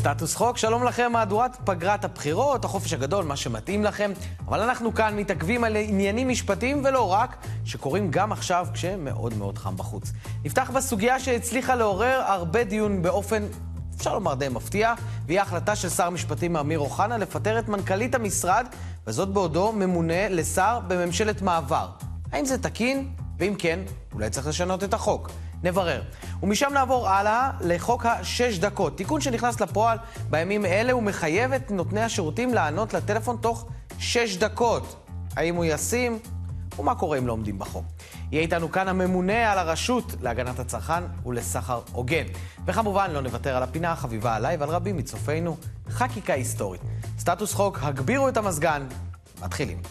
סטטוס חוק, שלום לכם, מהדורת פגרת הבחירות, החופש הגדול, מה שמתאים לכם. אבל אנחנו כאן מתעכבים על עניינים משפטיים ולא רק, שקורים גם עכשיו כשמאוד מאוד חם בחוץ. נפתח בסוגיה שהצליחה לעורר הרבה דיון באופן, אפשר לומר די מפתיע, והיא ההחלטה של שר המשפטים אמיר אוחנה לפטר את מנכ"לית המשרד, וזאת בעודו ממונה לשר בממשלת מעבר. האם זה תקין? ואם כן, אולי צריך לשנות את החוק. נברר. ומשם נעבור הלאה לחוק השש דקות. תיקון שנכנס לפועל בימים אלה ומחייב את נותני השירותים לענות לטלפון תוך שש דקות. האם הוא ישים? ומה קורה אם לא עומדים בחוק? יהיה איתנו כאן הממונה על הרשות להגנת הצרכן ולסחר הוגן. וכמובן, לא נוותר על הפינה החביבה עליי ועל רבים מצופינו, חקיקה היסטורית. סטטוס חוק, הגבירו את המזגן. מתחילים.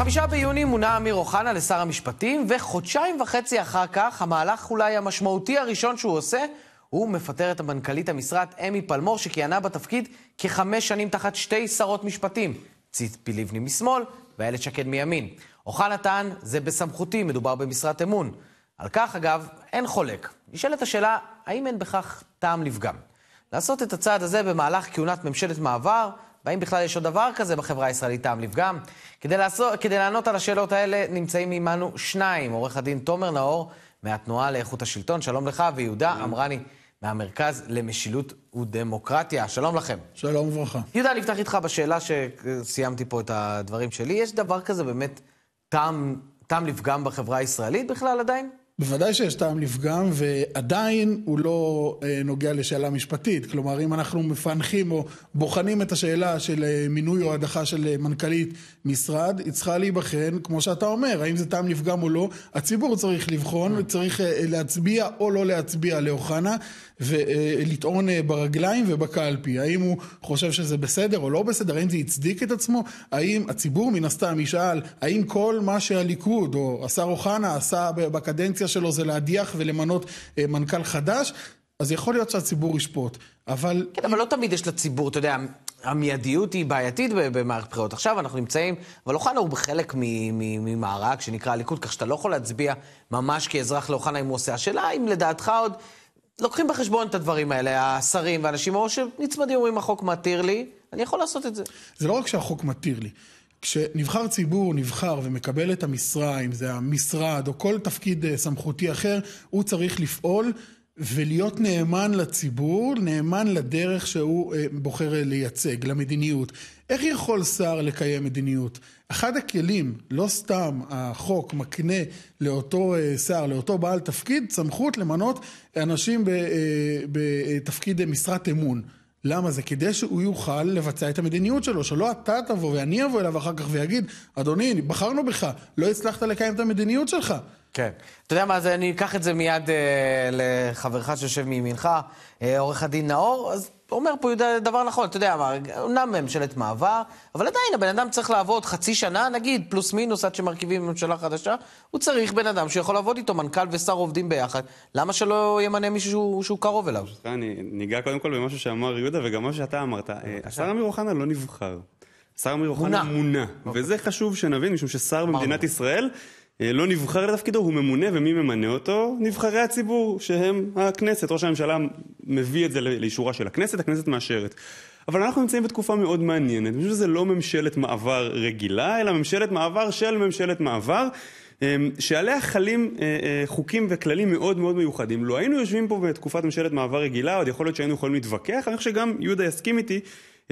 בחמישה ביוני מונה אמיר אוחנה לשר המשפטים, וחודשיים וחצי אחר כך, המהלך אולי המשמעותי הראשון שהוא עושה, הוא מפטר את המנכ"לית המשרד אמי פלמור, שכיהנה בתפקיד כחמש שנים תחת שתי שרות משפטים, ציפי לבני משמאל ואיילת שקד מימין. אוחנה טען, זה בסמכותי, מדובר במשרת אמון. על כך, אגב, אין חולק. נשאלת השאלה, האם אין בכך טעם לפגם? לעשות את הצעד הזה במהלך כהונת ממשלת מעבר, והאם בכלל יש עוד דבר כזה בחברה הישראלית טעם לפגם? כדי, לעשות, כדי לענות על השאלות האלה נמצאים עמנו שניים, עורך הדין תומר נאור מהתנועה לאיכות השלטון, שלום לך, ויהודה אמרני מהמרכז למשילות ודמוקרטיה. שלום לכם. שלום וברכה. יהודה, אני אפתח איתך בשאלה שסיימתי פה את הדברים שלי. יש דבר כזה באמת טעם, טעם לפגם בחברה הישראלית בכלל עדיין? בוודאי שיש טעם לפגם, ועדיין הוא לא אה, נוגע לשאלה משפטית. כלומר, אם אנחנו מפענחים או בוחנים את השאלה של אה, מינוי או הדחה של אה, מנכ"לית משרד, היא צריכה להיבחן, כמו שאתה אומר, האם זה טעם לפגם או לא. הציבור צריך לבחון, צריך להצביע או לא להצביע לאוחנה, ולטעון ברגליים ובקלפי. האם הוא חושב שזה בסדר או לא בסדר, האם זה הצדיק את עצמו, האם הציבור מן הסתם ישאל, האם כל מה שהליכוד או השר אוחנה עשה בקדנציה שלו זה להדיח ולמנות אה, מנכ"ל חדש, אז יכול להיות שהציבור ישפוט, אבל... כן, אבל לא תמיד יש לציבור, אתה יודע, המיידיות היא בעייתית במערכת בחירות. עכשיו אנחנו נמצאים, אבל אוחנה הוא בחלק ממארג שנקרא הליכוד, כך שאתה לא יכול להצביע ממש כאזרח לאוחנה אם הוא עושה. השאלה אם לדעתך עוד לוקחים בחשבון את הדברים האלה, השרים ואנשים, או שנצמדים אומרים, החוק מתיר לי, אני יכול לעשות את זה. זה לא רק שהחוק מתיר לי. כשנבחר ציבור נבחר ומקבל את המשרה, אם זה המשרד או כל תפקיד אה, סמכותי אחר, הוא צריך לפעול ולהיות נאמן לציבור, נאמן לדרך שהוא אה, בוחר אה, לייצג, למדיניות. איך יכול שר לקיים מדיניות? אחד הכלים, לא סתם החוק מקנה לאותו שר, לאותו בעל תפקיד, סמכות למנות אנשים בתפקיד משרת אמון. למה זה? כדי שהוא יוכל לבצע את המדיניות שלו, שלא אתה תבוא ואני אבוא אליו אחר כך ויגיד, אדוני, בחרנו בך, לא הצלחת לקיים את המדיניות שלך. כן. אתה יודע מה, זה, אני אקח את זה מיד אה, לחברך שיושב מימינך, אה, עורך הדין נאור, אז אומר פה יהודה דבר נכון, אתה יודע מה, אומנם ממשלת מעבר, אבל עדיין הבן אדם צריך לעבוד חצי שנה, נגיד, פלוס מינוס עד שמרכיבים ממשלה חדשה, הוא צריך בן אדם שיכול לעבוד איתו, מנכ"ל ושר עובדים ביחד, למה שלא ימנה מישהו שהוא, שהוא קרוב אליו? אני ניגע קודם כל במשהו שאמר יהודה וגם מה שאתה אמרת. אה, השר אמיר אוחנה לא נבחר. השר אמיר אוחנה מונה, אוקיי. וזה חשוב שנבין, משום ששר במדינת ישראל... אה, לא נבחר לתפקידו, הוא ממונה, ומי ממנה אותו? נבחרי הציבור, שהם הכנסת. ראש הממשלה מביא את זה לאישורה של הכנסת, הכנסת מאשרת. אבל אנחנו נמצאים בתקופה מאוד מעניינת. אני חושב שזה לא ממשלת מעבר רגילה, אלא ממשלת מעבר של ממשלת מעבר. אה, שעליה חלים אה, חוקים וכללים מאוד מאוד מיוחדים. לו היינו יושבים פה בתקופת ממשלת מעבר רגילה, עוד יכול להיות שהיינו יכולים להתווכח, אני חושב שגם יהודה יסכים איתי,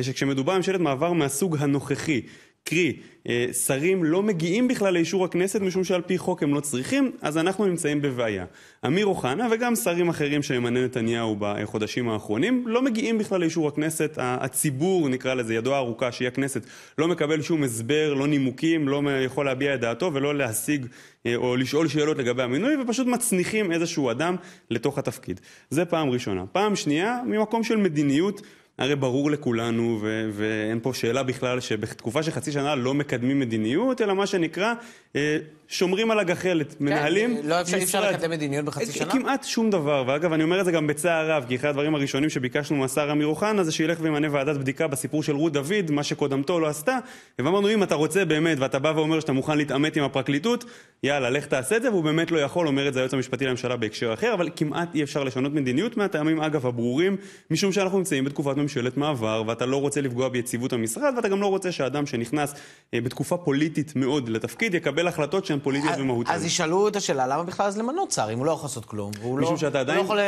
שכשמדובר בממשלת מעבר מהסוג הנוכחי, קרי, אה, שרים לא מגיעים בכלל לאישור הכנסת משום שעל פי חוק הם לא צריכים, אז אנחנו נמצאים בבעיה. אמיר אוחנה וגם שרים אחרים שימנה נתניהו בחודשים האחרונים לא מגיעים בכלל לאישור הכנסת. הציבור, נקרא לזה, ידו הארוכה שהיא הכנסת, לא מקבל שום הסבר, לא נימוקים, לא יכול להביע את דעתו ולא להשיג אה, או לשאול שאלות לגבי המינוי ופשוט מצניחים איזשהו אדם לתוך התפקיד. זה פעם ראשונה. פעם שנייה, ממקום של מדיניות הרי ברור לכולנו, ואין פה שאלה בכלל, שבתקופה של חצי שנה לא מקדמים מדיניות, אלא מה שנקרא, אה, שומרים על הגחלת, כן, מנהלים לא אפשר, משרד. אפשר לקדם מדיניות בחצי אה, שנה? כמעט שום דבר, ואגב, אני אומר את זה גם בצער רב, כי אחד הדברים הראשונים שביקשנו מהשר אמיר אוחנה זה שילך וימנה ועדת בדיקה בסיפור של רות דוד, מה שקודמתו לא עשתה, ואמרנו, אם אתה רוצה באמת, ואתה בא ואומר שאתה מוכן להתעמת עם הפרקליטות, יאללה, לך תעשה את זה, והוא באמת לא יכול, אומר את זה היועץ המשפטי לממשלה בהקשר אחר, אבל כמעט אי אפשר לשנות מדיניות מהטעמים, אגב, הברורים, משום שאנחנו נמצאים בתקופת ממשלת מעבר, ואתה לא רוצה לפגוע ביציבות המשרד, ואתה גם לא רוצה שאדם שנכנס אה, בתקופה פוליטית מאוד לתפקיד, יקבל החלטות שהן פוליטיות ומהותיות. אז ישאלו את השאלה, למה בכלל אז למנות שר, אם הוא לא יכול לעשות כלום? הוא לא, עדיין... לא יכול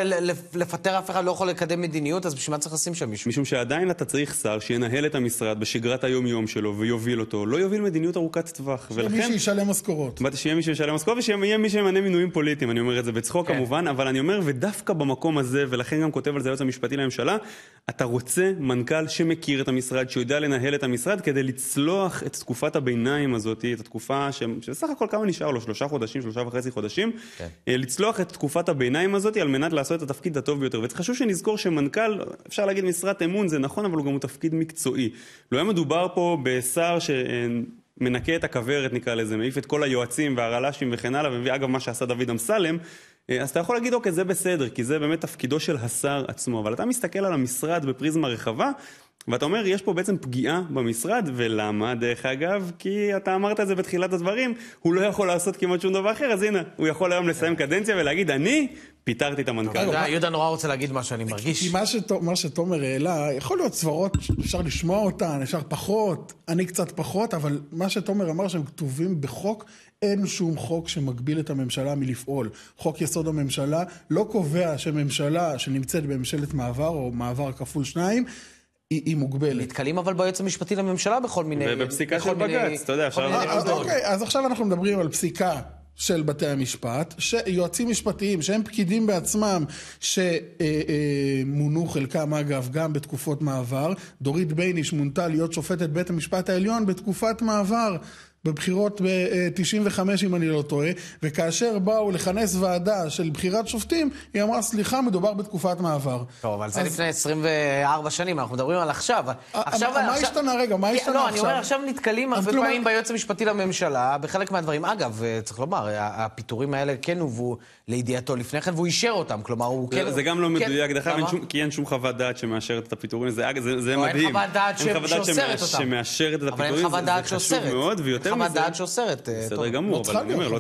לפטר אף אחד, לא יכול לקדם מדיניות, אז בשביל מה צריך לשים שם מישהו? משום שעדיין אתה צריך שר שינהל את המשרד בשגרת היום-יום שלו ויוביל אותו, לא יוביל מדיניות ארוכת טווח. שיהיה ולכן... מי שישלם משכורות. שיהיה מי שישלם משכורות ושיהיה מי שימנה מינויים פוליטיים, אני אומר את זה בצחוק כן. כמובן, אבל אני אומר, ודווקא במקום הזה, ולכן גם כותב על זה היועץ המשפטי לממשלה, אתה רוצה מנכ"ל שמכיר את המשרד, שיודע לנהל את המשרד, כדי לצלוח את תקופת הביניים הזאת, את התקופה ש... שבסך הכל כמה נשאר לו, שלושה חודשים, שלושה וחצי חודשים, כן. אה, לצלוח את תקופת הביניים הזאת על מנת לעשות את התפקיד הטוב ביותר. וחשוב שנזכור שמנכ"ל, אפשר להגיד משרת אמון, זה נכון, אבל הוא גם תפקיד מקצועי. לא היה מדובר פה בשר ש... מנקה את הכוורת נקרא לזה, מעיף את כל היועצים והרל"שים וכן הלאה, ואגב מה שעשה דוד אמסלם, אה, אז אתה יכול להגיד אוקיי זה בסדר, כי זה באמת תפקידו של השר עצמו, אבל אתה מסתכל על המשרד בפריזמה רחבה, ואתה אומר, יש פה בעצם פגיעה במשרד, ולמה דרך אגב? כי אתה אמרת את זה בתחילת הדברים, הוא לא יכול לעשות כמעט שום דבר אחר, אז הנה, הוא יכול היום לסיים קדנציה ולהגיד, אני פיטרתי את המנכ"ל. יהודה נורא רוצה להגיד מה שאני מרגיש. כי מה שתומר העלה, יכול להיות סברות, אפשר לשמוע אותן, אפשר פחות, אני קצת פחות, אבל מה שתומר אמר שהם כתובים בחוק, אין שום חוק שמגביל את הממשלה מלפעול. חוק יסוד הממשלה לא קובע שממשלה שנמצאת בממשלת מעבר, או מעבר כפול שניים, היא, מוגבלת. נתקלים אבל ביועץ המשפטי לממשלה בכל מיני... ובפסיקה של בג"ץ, אתה יודע, אפשר... אז אוקיי, אז עכשיו אנחנו מדברים על פסיקה של בתי המשפט, שיועצים משפטיים, שהם פקידים בעצמם, שמונו חלקם אגב גם בתקופות מעבר. דורית בייניש מונתה להיות שופטת בית המשפט העליון בתקופת מעבר. בבחירות ב-95 אם אני לא טועה, וכאשר באו לכנס ועדה של בחירת שופטים, היא אמרה, סליחה, מדובר בתקופת מעבר. טוב, אבל זה לפני 24 שנים, אנחנו מדברים על עכשיו. עכשיו... מה השתנה רגע? מה השתנה עכשיו? לא, אני אומר, עכשיו נתקלים הרבה פעמים ביועץ המשפטי לממשלה, בחלק מהדברים. אגב, צריך לומר, הפיטורים האלה כן הובאו לידיעתו לפני כן, והוא אישר אותם, כלומר, הוא כן... זה גם לא כן- מדויק, דרך אגב, כי אין שום חוות דעת שמאשרת את הפיטורים, זה מדהים. אין חוות דעת שאוסרת אותם. שמאשרת את הפיטורים, זה חשוב מאוד, ויותר חוות דעת שאוסרת. בסדר גמור, אבל אני אומר, לא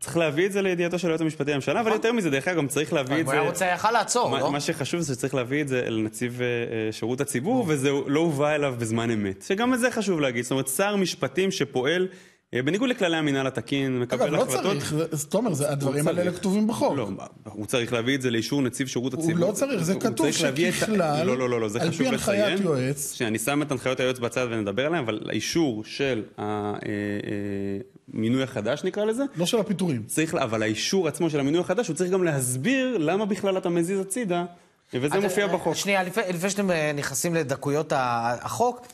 צריך להביא את זה לידיעתו של היועץ המשפטי לממשלה, אבל יותר מזה, דרך אגב, גם צריך להביא את זה... הוא היה רוצה, יכל לעצור, לא? מה שחשוב זה שצריך להביא את זה לנציב אה, אה, שירות הציבור, וזה לא הובא אליו בזמן אמת. שגם את זה חשוב להגיד. זאת אומרת, שר משפטים שפועל... בניגוד לכללי המינהל התקין, מקבל החלטות... אגב, לא צריך, תומר, הדברים האלה כתובים בחוק. לא, הוא צריך להביא את זה לאישור נציב שירות הציבור. הוא לא צריך, זה כתוב שככלל, לא, לא, לא, זה חשוב לציין. על פי הנחיית יועץ. שאני שם את הנחיות היועץ בצד ונדבר עליהן, אבל האישור של המינוי החדש נקרא לזה. לא של הפיטורים. צריך, אבל האישור עצמו של המינוי החדש, הוא צריך גם להסביר למה בכלל אתה מזיז הצידה, וזה מופיע בחוק. שנייה, לפני שאתם נכנסים לדקויות החוק,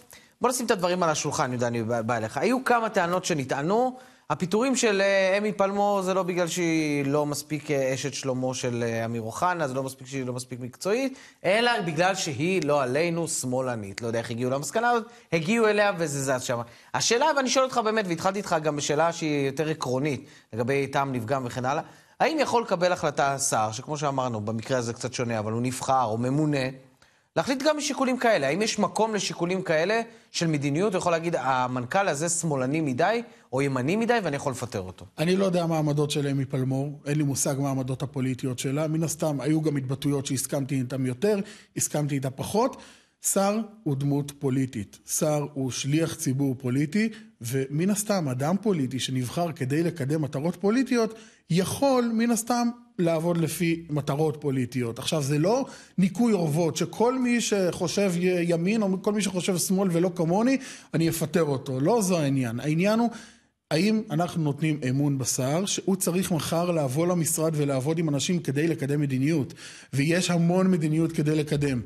בוא נשים את הדברים על השולחן, יהודה, אני בא אליך. היו כמה טענות שנטענו. הפיטורים של אה, אמי פלמור זה לא בגלל שהיא לא מספיק אה, אשת שלמה של אה, אמיר אוחנה, זה לא מספיק שהיא לא מספיק מקצועית, אלא בגלל שהיא לא עלינו שמאלנית. לא יודע איך הגיעו למסקנה הזאת, הגיעו אליה וזה זז שם. השאלה, ואני שואל אותך באמת, והתחלתי איתך גם בשאלה שהיא יותר עקרונית, לגבי טעם נפגם וכן הלאה, האם יכול לקבל החלטה שר, שכמו שאמרנו, במקרה הזה קצת שונה, אבל הוא נבחר או ממונה, להחליט גם משיקולים כאלה. האם יש מקום לשיקולים כאלה של מדיניות? הוא יכול להגיד, המנכ"ל הזה שמאלני מדי או ימני מדי ואני יכול לפטר אותו. אני לא יודע מה העמדות של אמי פלמור, אין לי מושג מה העמדות הפוליטיות שלה. מן הסתם, היו גם התבטאויות שהסכמתי איתן יותר, הסכמתי איתן פחות. שר הוא דמות פוליטית, שר הוא שליח ציבור פוליטי, ומן הסתם אדם פוליטי שנבחר כדי לקדם מטרות פוליטיות, יכול מן הסתם לעבוד לפי מטרות פוליטיות. עכשיו, זה לא ניקוי אורוות, שכל מי שחושב ימין או כל מי שחושב שמאל ולא כמוני, אני אפטר אותו. לא זה העניין. העניין הוא... האם אנחנו נותנים אמון בשר שהוא צריך מחר לבוא למשרד ולעבוד עם אנשים כדי לקדם מדיניות ויש המון מדיניות כדי לקדם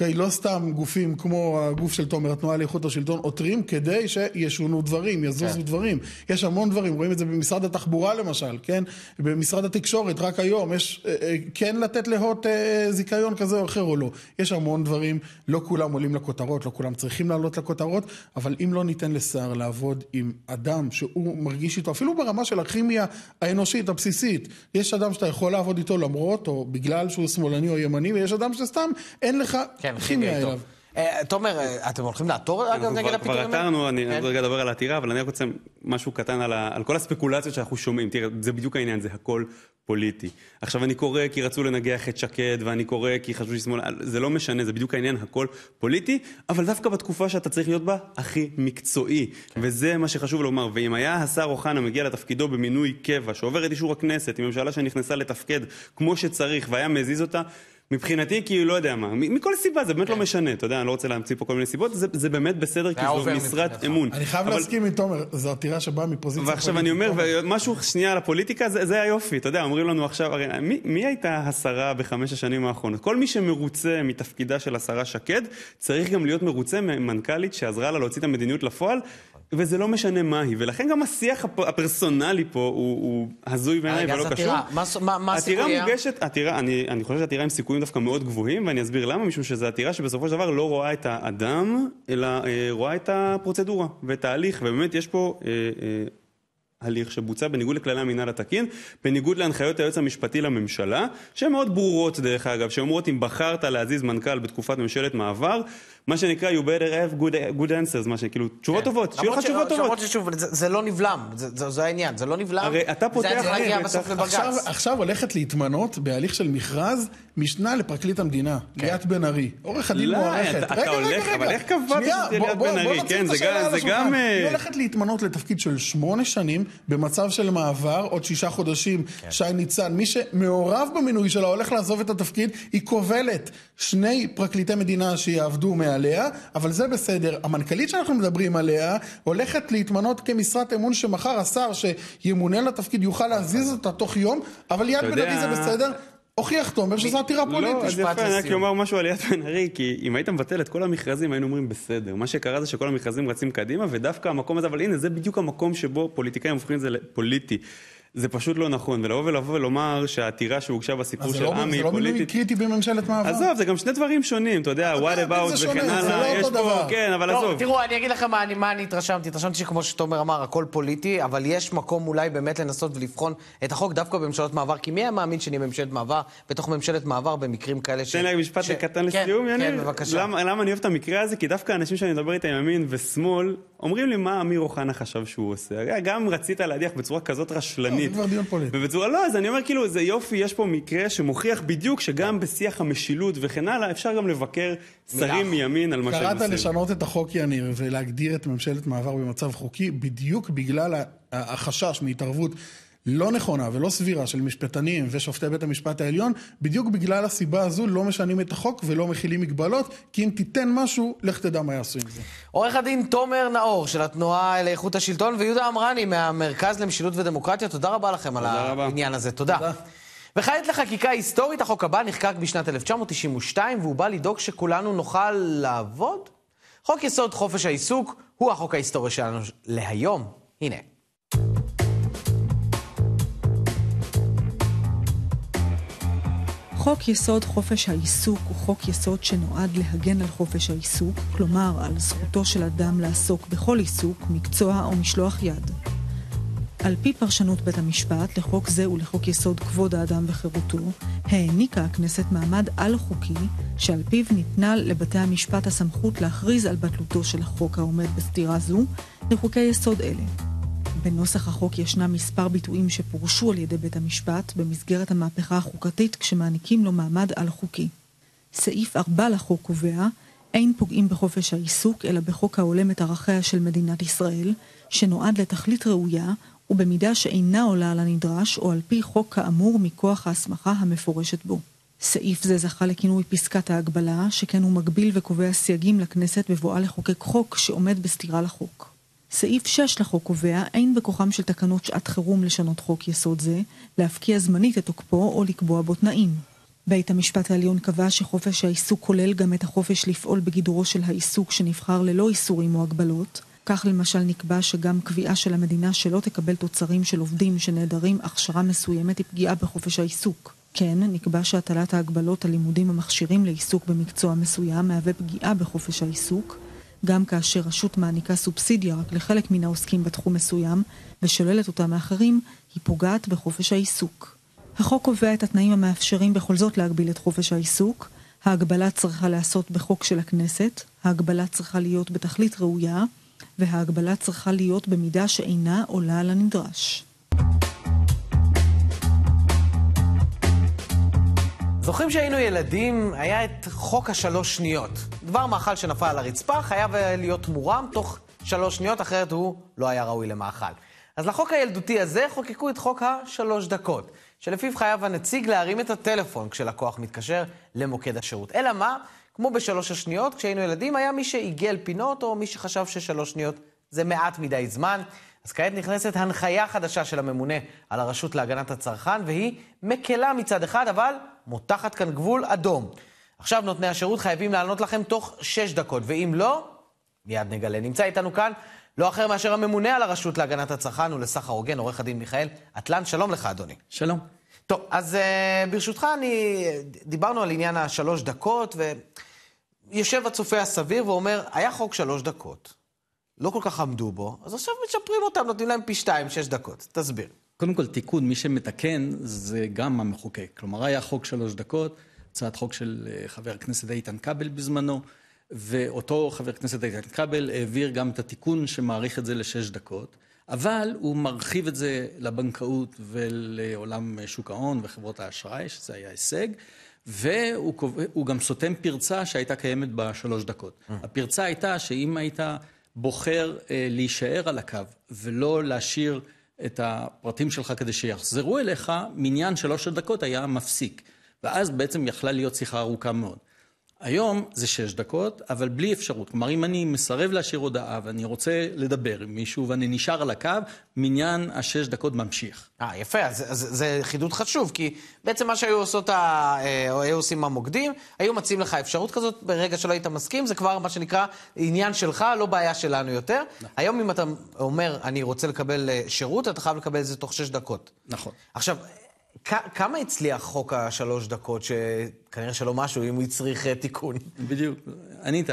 אוקיי, לא סתם גופים כמו הגוף של תומר, התנועה לאיכות השלטון, עותרים כדי שישונו דברים, יזוזו כן. דברים. יש המון דברים, רואים את זה במשרד התחבורה למשל, כן? במשרד התקשורת, רק היום, יש אה, אה, כן לתת להוט אה, זיכיון כזה או אחר או לא. יש המון דברים, לא כולם עולים לכותרות, לא כולם צריכים לעלות לכותרות, אבל אם לא ניתן לשר לעבוד עם אדם שהוא מרגיש איתו, אפילו ברמה של הכימיה האנושית, הבסיסית, יש אדם שאתה יכול לעבוד איתו למרות, או בגלל שהוא שמאלני או ימני, ויש אדם שסתם אין לך... כן, כימיה אליו. אה, תומר, אה, אתם הולכים לעתור אגב נגד הפיטורים? כבר עתרנו, אני כן. רגע אדבר על העתירה, אבל אני רק רוצה משהו קטן על כל הספקולציות שאנחנו שומעים. תראה, זה בדיוק העניין, זה הכל פוליטי. עכשיו אני קורא כי רצו לנגח את שקד, ואני קורא כי חשבו ששמאל... זה לא משנה, זה בדיוק העניין, הכל פוליטי, אבל דווקא בתקופה שאתה צריך להיות בה, הכי מקצועי. כן. וזה מה שחשוב לומר. ואם היה השר אוחנה מגיע לתפקידו במינוי קבע, שעובר את אישור הכנסת, עם ממשלה שנכנסה לתפקד כמו שצריך, והיה מזיז אותה, מבחינתי, כאילו, לא יודע מה, מכל סיבה, זה באמת לא כן. משנה, אתה יודע, אני לא רוצה להמציא פה כל מיני סיבות, זה, זה באמת בסדר, כי זו משרת אמון. אני חייב אבל... להסכים עם תומר, זו עתירה שבאה מפוזיציה ועכשיו אני אומר, משהו שנייה על הפוליטיקה, זה, זה היופי, אתה יודע, אומרים לנו עכשיו, הרי מי, מי הייתה השרה בחמש השנים האחרונות? כל מי שמרוצה מתפקידה של השרה שקד, צריך גם להיות מרוצה ממנכ"לית שעזרה לה להוציא את המדיניות לפועל, וזה לא משנה מה היא, ולכן גם השיח הפרסונלי פה הוא, הוא הזוי בעיניי ולא קשור. מה, מה הסיכוי עתירה מוגשת, עתירה, אני, אני חושב שהעתירה עם סיכויים דווקא מאוד גבוהים, ואני אסביר למה, משום שזו עתירה שבסופו של דבר לא רואה את האדם, אלא אה, רואה את הפרוצדורה ואת ההליך, ובאמת יש פה... אה, אה, הליך שבוצע בניגוד לכללי המינהל התקין, בניגוד להנחיות היועץ המשפטי לממשלה, שהן מאוד ברורות דרך אגב, שאומרות אם בחרת להזיז מנכ"ל בתקופת ממשלת מעבר, מה שנקרא you better have good, good answers, מה שכאילו, תשובות כן. טובות, שיהיו לך תשובות טובות. למרות ששוב, זה, זה לא נבלם, זה, זה, זה העניין, זה לא נבלם. הרי אתה פותח... זה הגיע בסוף לבג"ץ. עכשיו, עכשיו הולכת להתמנות בהליך של מכרז משנה לפרקליט המדינה, כן. ליאת בן ארי. עורך הדין לא, מוערכת. אתה רגע, הולך, רגע, רגע. אבל איך קבעת שזה ליאת בן ארי? כן, זה גם... זה גם... היא אה, הולכת להתמנות לתפקיד של שמונה שנים, במצב של מעבר, עוד שישה חודשים, כן. שי ניצן. מי שמעורב במינוי שלה הולך לעזוב את התפקיד, היא כובלת שני פרקליטי מדינה שיעבדו מעליה, אבל זה בסדר. המנכ"לית שאנחנו מדברים עליה הולכת להתמנות כמשרת אמון שמחר השר שימונה לתפקיד יוכל להזיז אותה תוך יום, אבל יד בן ארי זה בסדר. הוכיח תומר שזו עתירה פוליטית. לא, אז יפה, אני רק אומר משהו על יד בן ארי, כי אם היית מבטל את כל המכרזים, היינו אומרים בסדר. מה שקרה זה שכל המכרזים רצים קדימה, ודווקא המקום הזה, אבל הנה, זה בדיוק המקום שבו פוליטיקאים הופכים את זה לפוליטי. זה פשוט לא נכון, ולבוא ולבוא ולומר שהעתירה שהוגשה בסיפור של לא- עמי היא פוליטית... זה לא מינוי קריטי בממשלת מעבר. עזוב, זה גם שני דברים שונים, אתה יודע, what about וכן הלאה, לא יש פה, כן, אבל לא, עזוב. תראו, אני אגיד לכם מה אני התרשמתי, התרשמתי שכמו שתומר אמר, הכל פוליטי, אבל יש מקום אולי באמת לנסות ולבחון את החוק דווקא בממשלות מעבר, כי מי היה מאמין שנהיה ממשלת מעבר, בתוך ממשלת מעבר במקרים כאלה ש... תן לי משפט קטן כן, לסיום, יניב. כן, בבקשה. למה אני אוהב את המקרה הזה? כי דווקא אנשים שאני מדבר איתם ימין ושמאל, אומרים לי מה אמיר אוחנה חשב שהוא עושה. גם רצית להדיח בצורה כזאת רשלנית. בצורה, לא, אז אני אומר כאילו, זה יופי, יש פה מקרה שמוכיח בדיוק שגם בשיח המשילות וכן הלאה, אפשר גם לבקר שרים מימין על מה שהם עושים. קראת לשנות את החוק, יניר, ולהגדיר את ממשלת מעבר במצב חוקי, בדיוק בגלל החשש מהתערבות. לא נכונה ולא סבירה של משפטנים ושופטי בית המשפט העליון, בדיוק בגלל הסיבה הזו לא משנים את החוק ולא מכילים מגבלות, כי אם תיתן משהו, לך תדע מה יעשו עם זה. עורך הדין תומר נאור של התנועה לאיכות השלטון ויהודה אמרני מהמרכז למשילות ודמוקרטיה, תודה רבה לכם על העניין הזה. תודה. תודה. וכעת לחקיקה היסטורית, החוק הבא נחקק בשנת 1992 והוא בא לדאוג שכולנו נוכל לעבוד? חוק יסוד חופש העיסוק הוא החוק ההיסטורי שלנו להיום. הנה. חוק יסוד חופש העיסוק הוא חוק יסוד שנועד להגן על חופש העיסוק, כלומר על זכותו של אדם לעסוק בכל עיסוק, מקצוע או משלוח יד. על פי פרשנות בית המשפט לחוק זה ולחוק יסוד כבוד האדם וחירותו, העניקה הכנסת מעמד על-חוקי, שעל פיו ניתנה לבתי המשפט הסמכות להכריז על בטלותו של החוק העומד בסתירה זו לחוקי יסוד אלה. בנוסח החוק ישנם מספר ביטויים שפורשו על ידי בית המשפט במסגרת המהפכה החוקתית כשמעניקים לו מעמד על-חוקי. סעיף 4 לחוק קובע אין פוגעים בחופש העיסוק, אלא בחוק ההולם את ערכיה של מדינת ישראל, שנועד לתכלית ראויה, ובמידה שאינה עולה על הנדרש, או על פי חוק כאמור מכוח ההסמכה המפורשת בו. סעיף זה זכה לכינוי פסקת ההגבלה, שכן הוא מגביל וקובע סייגים לכנסת בבואה לחוקק חוק שעומד בסתירה לחוק. סעיף 6 לחוק קובע אין בכוחם של תקנות שעת חירום לשנות חוק יסוד זה, להפקיע זמנית את תוקפו או לקבוע בו תנאים. בית המשפט העליון קבע שחופש העיסוק כולל גם את החופש לפעול בגידורו של העיסוק שנבחר ללא איסורים או הגבלות. כך למשל נקבע שגם קביעה של המדינה שלא תקבל תוצרים של עובדים שנעדרים הכשרה מסוימת היא פגיעה בחופש העיסוק. כן, נקבע שהטלת ההגבלות על לימודים המכשירים לעיסוק במקצוע מסוים מהווה פגיעה בחופש העיסוק, גם כאשר רשות מעניקה סובסידיה רק לחלק מן העוסקים בתחום מסוים ושוללת אותה מאחרים, היא פוגעת בחופש העיסוק. החוק קובע את התנאים המאפשרים בכל זאת להגביל את חופש העיסוק. ההגבלה צריכה להיעשות בחוק של הכנסת, ההגבלה צריכה להיות בתכלית ראויה, וההגבלה צריכה להיות במידה שאינה עולה על הנדרש. זוכרים שהיינו ילדים, היה את חוק השלוש שניות. דבר מאכל שנפל על הרצפה חייב להיות מורם תוך שלוש שניות, אחרת הוא לא היה ראוי למאכל. אז לחוק הילדותי הזה חוקקו את חוק השלוש דקות, שלפיו חייב הנציג להרים את הטלפון כשלקוח מתקשר למוקד השירות. אלא מה? כמו בשלוש השניות, כשהיינו ילדים, היה מי שעיגל פינות, או מי שחשב ששלוש שניות זה מעט מדי זמן. אז כעת נכנסת הנחיה חדשה של הממונה על הרשות להגנת הצרכן, והיא מקלה מצד אחד, אבל מותחת כאן גבול אדום. עכשיו נותני השירות חייבים לענות לכם תוך שש דקות, ואם לא, מיד נגלה. נמצא איתנו כאן לא אחר מאשר הממונה על הרשות להגנת הצרכן ולסחר הוגן, עורך הדין מיכאל אטלן. שלום לך, אדוני. שלום. טוב, אז uh, ברשותך, אני... דיברנו על עניין השלוש דקות, ויושב הצופה הסביר ואומר, היה חוק שלוש דקות, לא כל כך עמדו בו, אז עכשיו משפרים אותם, נותנים להם פי שתיים, שש דקות. תסביר. קודם כל, תיקון, מי שמתקן זה גם המחוקק. כלומר, היה חוק שלוש דקות, הצעת חוק של אה, חבר הכנסת איתן כבל בזמנו, ואותו חבר הכנסת איתן כבל העביר גם את התיקון שמאריך את זה לשש דקות, אבל הוא מרחיב את זה לבנקאות ולעולם שוק ההון וחברות האשראי, שזה היה הישג. והוא גם סותם פרצה שהייתה קיימת בשלוש דקות. Mm. הפרצה הייתה שאם היית בוחר אה, להישאר על הקו ולא להשאיר את הפרטים שלך כדי שיחזרו אליך, מניין שלוש דקות היה מפסיק. ואז בעצם יכלה להיות שיחה ארוכה מאוד. היום זה שש דקות, אבל בלי אפשרות. כלומר, אם אני מסרב להשאיר הודעה ואני רוצה לדבר עם מישהו ואני נשאר על הקו, מניין השש דקות ממשיך. אה, יפה, אז, אז זה חידוד חשוב, כי בעצם מה שהיו עושות, אה, או היו עושים המוקדים, היו מציעים לך אפשרות כזאת, ברגע שלא היית מסכים, זה כבר מה שנקרא עניין שלך, לא בעיה שלנו יותר. נכון. היום אם אתה אומר, אני רוצה לקבל אה, שירות, אתה חייב לקבל את זה תוך שש דקות. נכון. עכשיו, כמה הצליח חוק השלוש דקות, שכנראה שלא משהו, אם הוא הצריך אה, תיקון? בדיוק, ענית.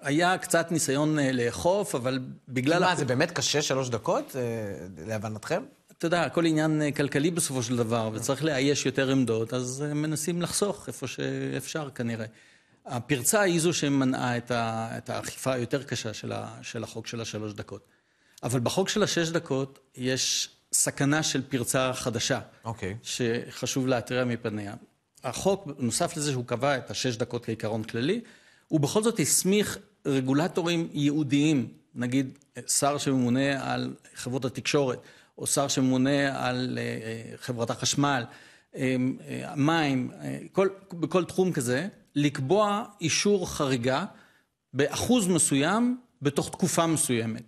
היה קצת ניסיון אה, לאכוף, אבל בגלל... מה, זה באמת קשה שלוש דקות, אה, להבנתכם? אתה יודע, הכל עניין כלכלי בסופו של דבר, וצריך לאייש יותר עמדות, אז מנסים לחסוך איפה שאפשר כנראה. הפרצה היא זו שמנעה את האכיפה היותר קשה של החוק של השלוש דקות. אבל בחוק של השש דקות יש סכנה של פרצה חדשה, okay. אוקיי. שחשוב להתריע מפניה. החוק, נוסף לזה שהוא קבע את השש דקות כעיקרון כללי, הוא בכל זאת הסמיך רגולטורים ייעודיים, נגיד שר שממונה על חברות התקשורת, או שר שממונה על אה, אה, חברת החשמל, אה, מים, כל, בכל תחום כזה, לקבוע אישור חריגה באחוז מסוים בתוך תקופה מסוימת.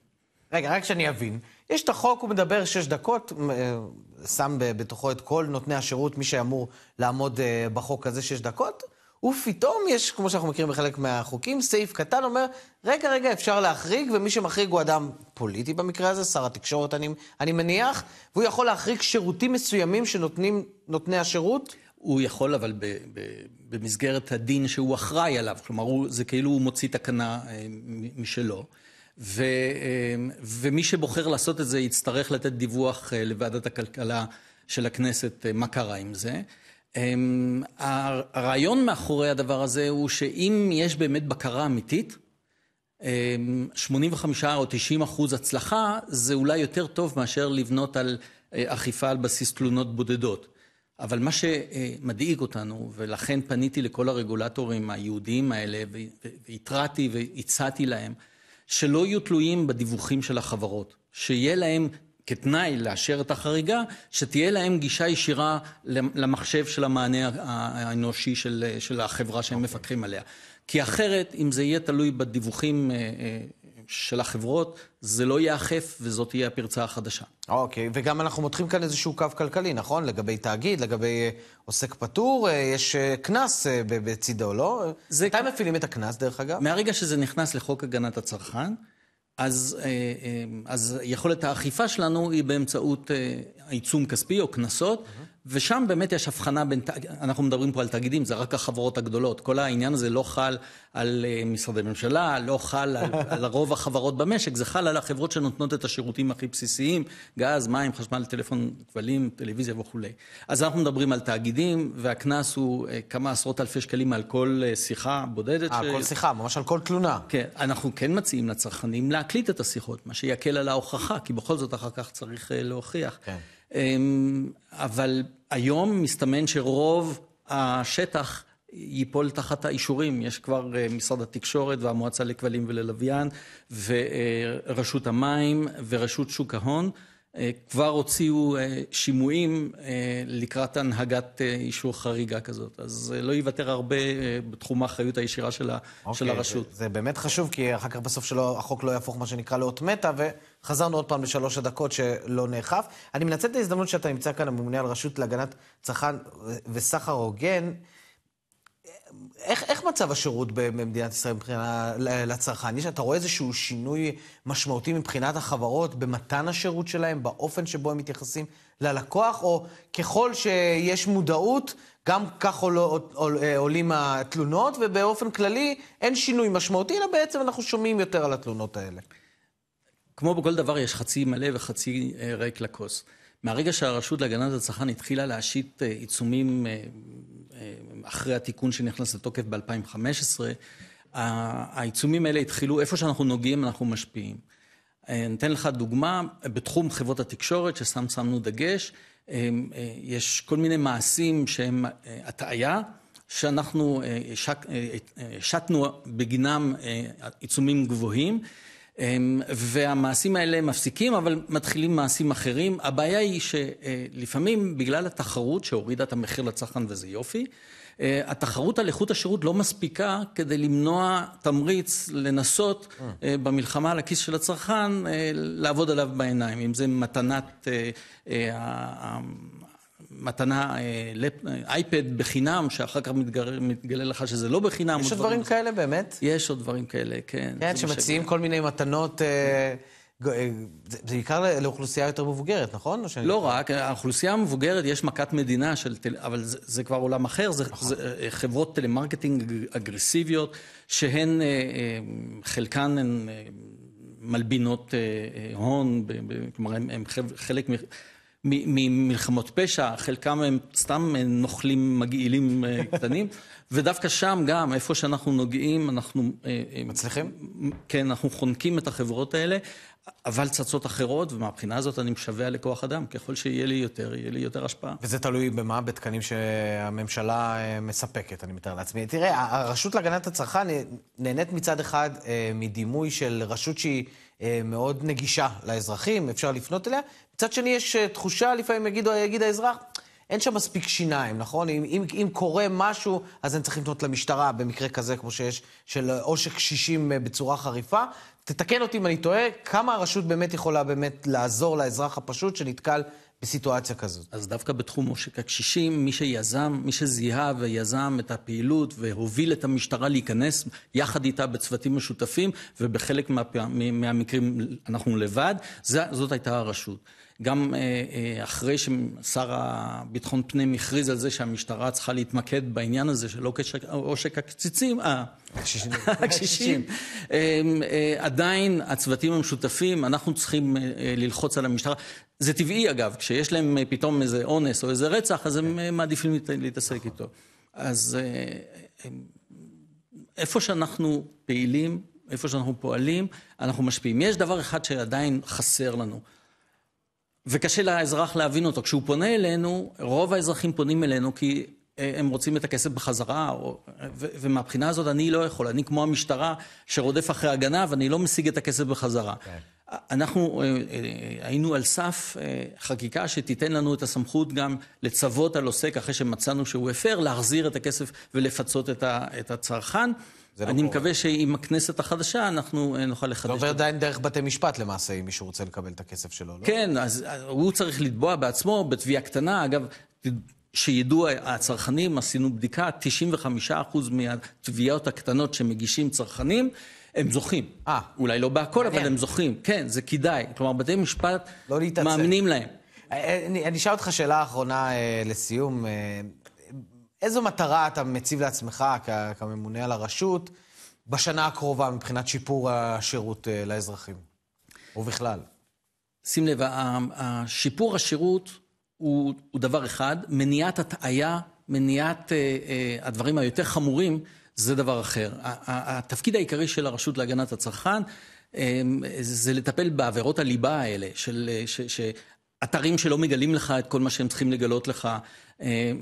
רגע, רק שאני אבין. יש את החוק, הוא מדבר שש דקות, אה, שם בתוכו את כל נותני השירות, מי שאמור לעמוד אה, בחוק הזה שש דקות, ופתאום יש, כמו שאנחנו מכירים בחלק מהחוקים, סעיף קטן אומר, רגע, רגע, אפשר להחריג, ומי שמחריג הוא אדם פוליטי במקרה הזה, שר התקשורת, אני, אני מניח, והוא יכול להחריג שירותים מסוימים שנותנים נותני השירות? הוא יכול, אבל ב, ב, במסגרת הדין שהוא אחראי עליו, כלומר, הוא, זה כאילו הוא מוציא תקנה אה, משלו. ו, אמ, ומי שבוחר לעשות את זה יצטרך לתת דיווח אה, לוועדת הכלכלה של הכנסת אה, מה קרה עם זה. אמ, הרעיון מאחורי הדבר הזה הוא שאם יש באמת בקרה אמיתית, 85 אמ, או 90 אחוז הצלחה זה אולי יותר טוב מאשר לבנות על אה, אכיפה על בסיס תלונות בודדות. אבל מה שמדאיג אותנו, ולכן פניתי לכל הרגולטורים היהודיים האלה והתרעתי והצעתי להם, שלא יהיו תלויים בדיווחים של החברות, שיהיה להם כתנאי לאשר את החריגה, שתהיה להם גישה ישירה למחשב של המענה האנושי של, של החברה שהם okay. אוקיי. מפקחים עליה. כי אחרת, אם זה יהיה תלוי בדיווחים אה, אה, של החברות, זה לא ייאכף וזאת תהיה הפרצה החדשה. אוקיי, וגם אנחנו מותחים כאן איזשהו קו כלכלי, נכון? לגבי תאגיד, לגבי עוסק פטור, יש קנס בצידו, לא? זה... מתי מפעילים את הקנס, דרך אגב? מהרגע שזה נכנס לחוק הגנת הצרכן, אז, אז יכולת האכיפה שלנו היא באמצעות עיצום כספי או קנסות. Mm-hmm. ושם באמת יש הבחנה בין, אנחנו מדברים פה על תאגידים, זה רק החברות הגדולות. כל העניין הזה לא חל על אה, משרדי ממשלה, לא חל על, על רוב החברות במשק, זה חל על החברות שנותנות את השירותים הכי בסיסיים, גז, מים, חשמל, טלפון, כבלים, טלוויזיה וכולי. אז אנחנו מדברים על תאגידים, והקנס הוא אה, כמה עשרות אלפי שקלים על כל אה, שיחה בודדת. אה, ש... כל שיחה, ממש על כל תלונה. כן, אנחנו כן מציעים לצרכנים להקליט את השיחות, מה שיקל על ההוכחה, כי בכל זאת אחר כך צריך להוכיח. כן. אמ, אבל היום מסתמן שרוב השטח ייפול תחת האישורים. יש כבר אה, משרד התקשורת והמועצה לכבלים וללוויין ורשות המים ורשות שוק ההון. אה, כבר הוציאו אה, שימועים לקראת הנהגת אישור חריגה כזאת. אז לא ייוותר הרבה בתחום האחריות הישירה של, okay, של אוקיי, הרשות. זה, זה באמת חשוב, כי אחר כך בסוף שלו החוק לא יהפוך מה שנקרא לאות מתה, וחזרנו עוד פעם לשלוש הדקות שלא נאכף. אני מנצל את ההזדמנות שאתה נמצא כאן, הממונה על רשות להגנת צרכן וסחר הוגן. איך, איך מצב השירות במדינת ישראל מבחינה לצרכן? יש, אתה רואה איזשהו שינוי משמעותי מבחינת החברות במתן השירות שלהם, באופן שבו הם מתייחסים ללקוח, או ככל שיש מודעות, גם כך עול, עול, עולים התלונות, ובאופן כללי אין שינוי משמעותי, אלא בעצם אנחנו שומעים יותר על התלונות האלה. כמו בכל דבר, יש חצי מלא וחצי אה, ריק לכוס. מהרגע שהרשות להגנת הצרכן התחילה להשית אה, עיצומים אה, אחרי התיקון שנכנס לתוקף ב-2015, העיצומים האלה התחילו, איפה שאנחנו נוגעים אנחנו משפיעים. אני אתן לך דוגמה, בתחום חברות התקשורת, ששם שמנו דגש, יש כל מיני מעשים שהם הטעיה, שאנחנו השתנו בגינם עיצומים גבוהים. והמעשים האלה מפסיקים, אבל מתחילים מעשים אחרים. הבעיה היא שלפעמים בגלל התחרות שהורידה את המחיר לצרכן וזה יופי, התחרות על איכות השירות לא מספיקה כדי למנוע תמריץ לנסות במלחמה על הכיס של הצרכן לעבוד עליו בעיניים, אם זה מתנת מתנה, אה, אייפד בחינם, שאחר כך מתגלה, מתגלה לך שזה לא בחינם. יש עוד דברים כאלה באמת? יש עוד דברים כאלה, כן. כן, שמציעים כל מיני מתנות... אה, אה, זה בעיקר לאוכלוסייה יותר מבוגרת, נכון? לא רק, האוכלוסייה המבוגרת, יש מכת מדינה של... אבל זה, זה כבר עולם אחר, זה, נכון. זה חברות טלמרקטינג אגרסיביות, שהן, חלקן הן מלבינות הון, כלומר, הן חלק ממלחמות פשע, חלקם הם סתם נוכלים מגעילים אה, קטנים, ודווקא שם גם, איפה שאנחנו נוגעים, אנחנו... אה, אה, מצליחים? כן, אנחנו חונקים את החברות האלה, אבל צצות אחרות, ומהבחינה הזאת אני משווע לכוח אדם. ככל שיהיה לי יותר, יהיה לי יותר השפעה. וזה תלוי במה? בתקנים שהממשלה מספקת, אני מתאר לעצמי. תראה, הרשות להגנת הצרכן נהנית מצד אחד מדימוי של רשות שהיא מאוד נגישה לאזרחים, אפשר לפנות אליה. מצד שני, יש אה, תחושה, לפעמים יגיד, יגיד האזרח, אין שם מספיק שיניים, נכון? אם, אם, אם קורה משהו, אז הם צריכים לפנות למשטרה, במקרה כזה, כמו שיש, של עושק קשישים אה, בצורה חריפה. תתקן אותי אם אני טועה, כמה הרשות באמת יכולה באמת לעזור לאזרח הפשוט שנתקל בסיטואציה כזאת? אז דווקא בתחום עושק הקשישים, מי שיזם, מי שזיהה ויזם את הפעילות והוביל את המשטרה להיכנס יחד איתה בצוותים משותפים, ובחלק מה, מהמקרים אנחנו לבד, זאת הייתה הרשות. גם אה, אה, אחרי ששר הביטחון פנים הכריז על זה שהמשטרה צריכה להתמקד בעניין הזה של עושק הקציצים, אה, הקשישים, עדיין הצוותים המשותפים, אנחנו צריכים ללחוץ על המשטרה. זה טבעי אגב, כשיש להם פתאום איזה אונס או איזה רצח, אז הם מעדיפים להתעסק איתו. אז איפה שאנחנו פעילים, איפה שאנחנו פועלים, אנחנו משפיעים. יש דבר אחד שעדיין חסר לנו. וקשה לאזרח להבין אותו. כשהוא פונה אלינו, רוב האזרחים פונים אלינו כי אה, הם רוצים את הכסף בחזרה, או, ו, ומהבחינה הזאת אני לא יכול. אני כמו המשטרה שרודף אחרי הגנב, אני לא משיג את הכסף בחזרה. Okay. כן. אנחנו היינו על סף חקיקה שתיתן לנו את הסמכות גם לצוות על עוסק אחרי שמצאנו שהוא הפר, להחזיר את הכסף ולפצות את הצרכן. לא אני מקווה שעם הכנסת החדשה אנחנו נוכל לחדש. זה עובר עדיין דרך בתי משפט למעשה, אם מישהו רוצה לקבל את הכסף שלו, לא? כן, אז הוא צריך לתבוע בעצמו בתביעה קטנה. אגב, שידעו הצרכנים, עשינו בדיקה, 95% מהתביעות הקטנות שמגישים צרכנים, הם זוכים. אה. אולי לא בהכל, אבל הם זוכים. כן, זה כדאי. כלומר, בתי משפט לא מאמינים להם. אני אשאל אותך שאלה אחרונה לסיום. איזו מטרה אתה מציב לעצמך כממונה על הרשות בשנה הקרובה מבחינת שיפור השירות לאזרחים, ובכלל? שים לב, שיפור השירות הוא, הוא דבר אחד, מניעת הטעיה, מניעת אה, אה, הדברים היותר חמורים, זה דבר אחר. התפקיד העיקרי של הרשות להגנת הצרכן אה, זה לטפל בעבירות הליבה האלה, של... ש, ש, אתרים שלא מגלים לך את כל מה שהם צריכים לגלות לך, אה, אה,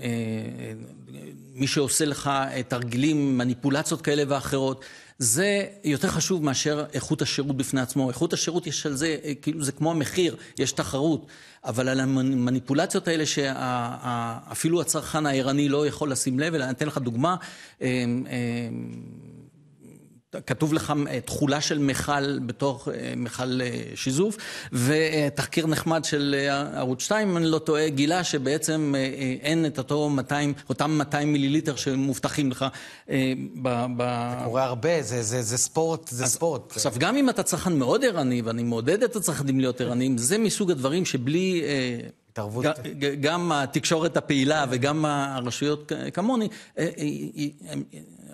מי שעושה לך תרגילים, מניפולציות כאלה ואחרות, זה יותר חשוב מאשר איכות השירות בפני עצמו. איכות השירות יש על זה, אה, כאילו זה כמו המחיר, יש תחרות, אבל על המניפולציות האלה שאפילו הצרכן הערני לא יכול לשים לב, אלא אני אתן לך דוגמה. כתוב לך אה, תכולה של מכל בתוך אה, מכל אה, שיזוף, ותחקיר נחמד של ערוץ 2, אם אני לא טועה, גילה שבעצם אין את אותו 200, אותם 200 מיליליטר שמובטחים לך ב... ב... זה קורה הרבה, זה, זה, זה ספורט, זה אז, ספורט. עכשיו, גם אם אתה צרכן מאוד ערני, ואני מעודד את הצרכנים להיות ערניים, זה מסוג הדברים שבלי... התערבות. גם התקשורת הפעילה וגם הרשויות כמוני,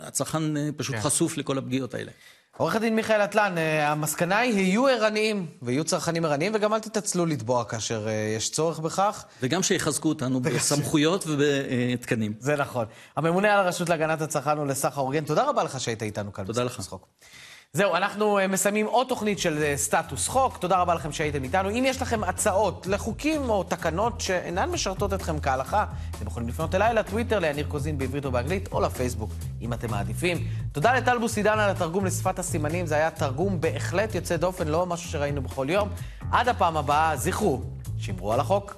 הצרכן אה, פשוט כן. חשוף לכל הפגיעות האלה. עורך הדין מיכאל אטלן, אה, המסקנה היא, היו ערניים, ויהיו צרכנים ערניים, וגם אל תתעצלו לתבוע כאשר אה, יש צורך בכך. וגם שיחזקו אותנו בסמכויות ובתקנים. זה נכון. הממונה על הרשות להגנת הצרכן ולסחר הוגן, תודה רבה לך שהיית איתנו כאן. תודה לך. זהו, אנחנו אה, מסיימים עוד תוכנית של אה, סטטוס חוק. תודה רבה לכם שהייתם איתנו. אם יש לכם הצעות לחוקים או תקנות שאינן משרתות אתכם כהלכה, אתם יכולים לפנות אליי לטוויטר, ליניר קוזין בעברית או באנגלית, או לפייסבוק, אם אתם מעדיפים. תודה לטל בוסידן על התרגום לשפת הסימנים. זה היה תרגום בהחלט יוצא דופן, לא משהו שראינו בכל יום. עד הפעם הבאה, זכרו, שמרו על החוק.